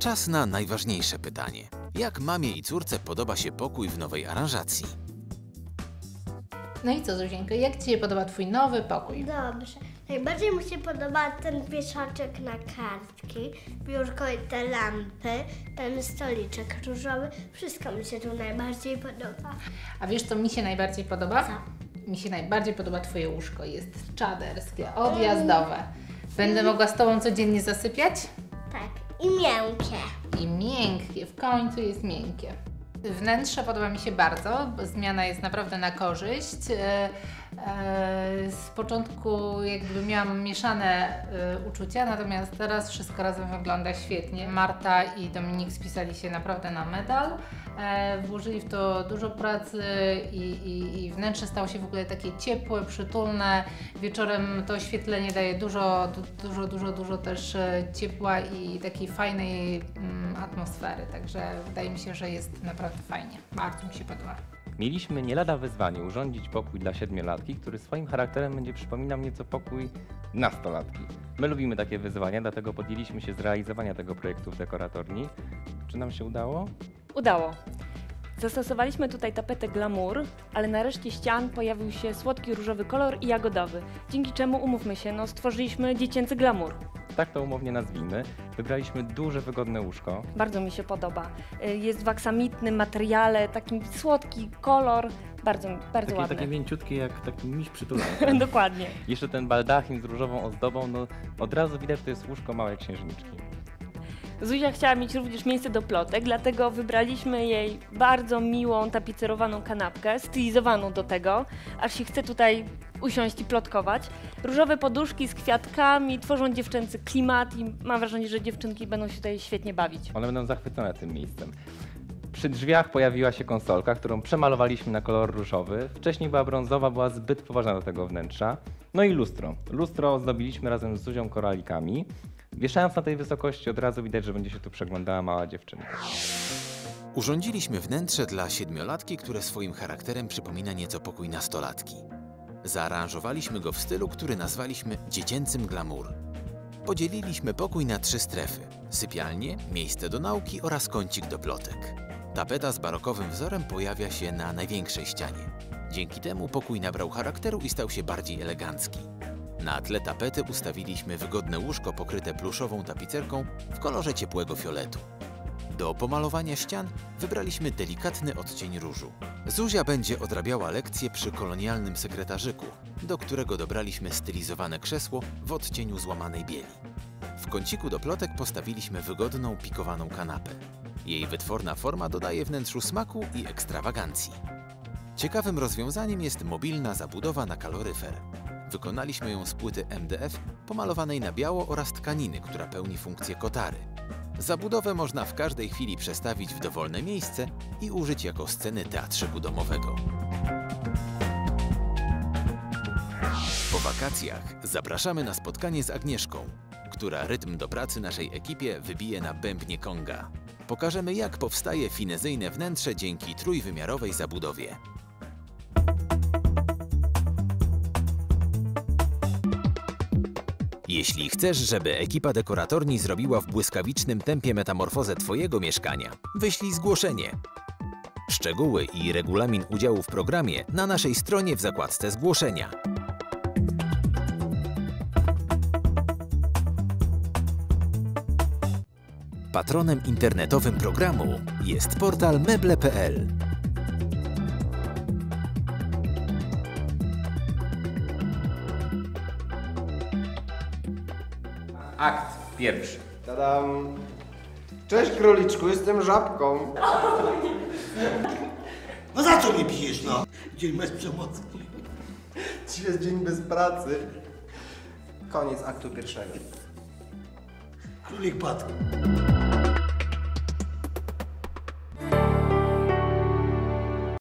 Czas na najważniejsze pytanie. Jak mamie i córce podoba się pokój w nowej aranżacji? No i co, Zuzieńko, jak Ci się podoba Twój nowy pokój? Dobrze. Najbardziej mi się podoba ten wieszaczek na kartki, biurko i te lampy, ten stoliczek różowy. Wszystko mi się tu najbardziej podoba. A wiesz, co mi się najbardziej podoba? Co? Mi się najbardziej podoba Twoje łóżko. Jest czaderskie, odjazdowe. Będę mogła z Tobą codziennie zasypiać? I miękkie. I miękkie, w końcu jest miękkie. Wnętrze podoba mi się bardzo, zmiana jest naprawdę na korzyść. E, e, Z początku jakby miałam mieszane e, uczucia, natomiast teraz wszystko razem wygląda świetnie. Marta i Dominik spisali się naprawdę na medal. Włożyli w to dużo pracy i, i, i wnętrze stało się w ogóle takie ciepłe, przytulne. Wieczorem to oświetlenie daje dużo, du- dużo, dużo, dużo też ciepła i takiej fajnej mm, atmosfery. Także wydaje mi się, że jest naprawdę fajnie. Bardzo mi się podoba. Mieliśmy nie lada wyzwanie urządzić pokój dla siedmiolatki, który swoim charakterem będzie przypominał nieco pokój nastolatki. My lubimy takie wyzwania, dlatego podjęliśmy się zrealizowania tego projektu w dekoratorni. Czy nam się udało? Udało. Zastosowaliśmy tutaj tapetę glamour, ale na reszcie ścian pojawił się słodki różowy kolor i jagodowy, dzięki czemu, umówmy się, no, stworzyliśmy dziecięcy glamour. Tak to umownie nazwijmy. Wybraliśmy duże, wygodne łóżko. Bardzo mi się podoba. Y, Jest w aksamitnym materiale, taki słodki kolor, bardzo, bardzo Takie, ładny. takie mięciutkie, jak taki miś przytulony. Dokładnie. Jeszcze ten baldachin z różową ozdobą, no od razu widać, że to jest łóżko małej księżniczki. Zuzia chciała mieć również miejsce do plotek, dlatego wybraliśmy jej bardzo miłą, tapicerowaną kanapkę, stylizowaną do tego, aż się chce tutaj usiąść i plotkować. Różowe poduszki z kwiatkami tworzą dziewczęcy klimat i mam wrażenie, że dziewczynki będą się tutaj świetnie bawić. One będą zachwycone tym miejscem. Przy drzwiach pojawiła się konsolka, którą przemalowaliśmy na kolor różowy. Wcześniej była brązowa, była zbyt poważna do tego wnętrza. No i lustro. Lustro ozdobiliśmy razem z Zuzią koralikami. Wieszając na tej wysokości od razu widać, że będzie się tu przeglądała mała dziewczynka. Urządziliśmy wnętrze dla siedmiolatki, które swoim charakterem przypomina nieco pokój nastolatki. Zaaranżowaliśmy go w stylu, który nazwaliśmy dziecięcym glamour. Podzieliliśmy pokój na trzy strefy: sypialnię, miejsce do nauki oraz kącik do plotek. Tapeta z barokowym wzorem pojawia się na największej ścianie. Dzięki temu pokój nabrał charakteru i stał się bardziej elegancki. Na tle tapety ustawiliśmy wygodne łóżko pokryte pluszową tapicerką w kolorze ciepłego fioletu. Do pomalowania ścian wybraliśmy delikatny odcień różu. Zuzia będzie odrabiała lekcje przy kolonialnym sekretarzyku, do którego dobraliśmy stylizowane krzesło w odcieniu złamanej bieli. W kąciku do plotek postawiliśmy wygodną, pikowaną kanapę. Jej wytworna forma dodaje wnętrzu smaku i ekstrawagancji. Ciekawym rozwiązaniem jest mobilna zabudowa na kaloryfer. Wykonaliśmy ją z płyty MDF pomalowanej na biało oraz tkaniny, która pełni funkcję kotary. Zabudowę można w każdej chwili przestawić w dowolne miejsce i użyć jako sceny teatrzyku domowego. Po wakacjach zapraszamy na spotkanie z Agnieszką, która rytm do pracy naszej ekipie wybije na bębnie Konga. Pokażemy jak powstaje finezyjne wnętrze dzięki trójwymiarowej zabudowie. Jeśli chcesz, żeby ekipa dekoratorni zrobiła w błyskawicznym tempie metamorfozę Twojego mieszkania, wyślij zgłoszenie. Szczegóły i regulamin udziału w programie na naszej stronie w zakładce zgłoszenia. Patronem internetowym programu jest portal meble.pl. Akt pierwszy. Tadam. Cześć króliczku, jestem żabką. No za co mnie bijesz, no? Dzień bez przemocy. Dziś jest dzień bez pracy. Koniec aktu pierwszego. Królik padł.